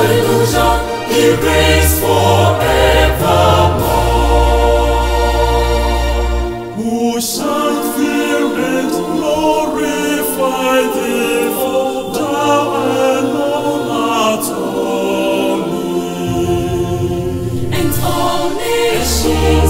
Alleluia, he reigns forevermore. Who shall fear and glorify thee, for thou alone art holy. And all nations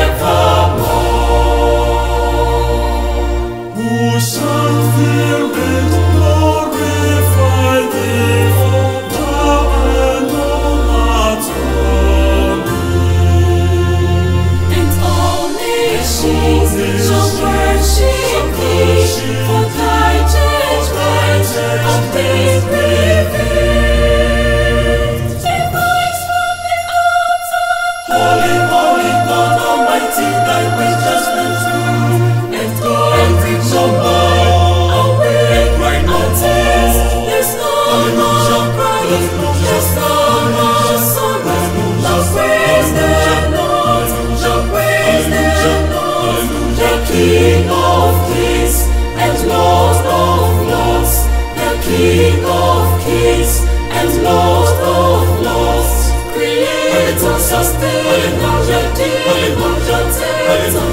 跟我中间隔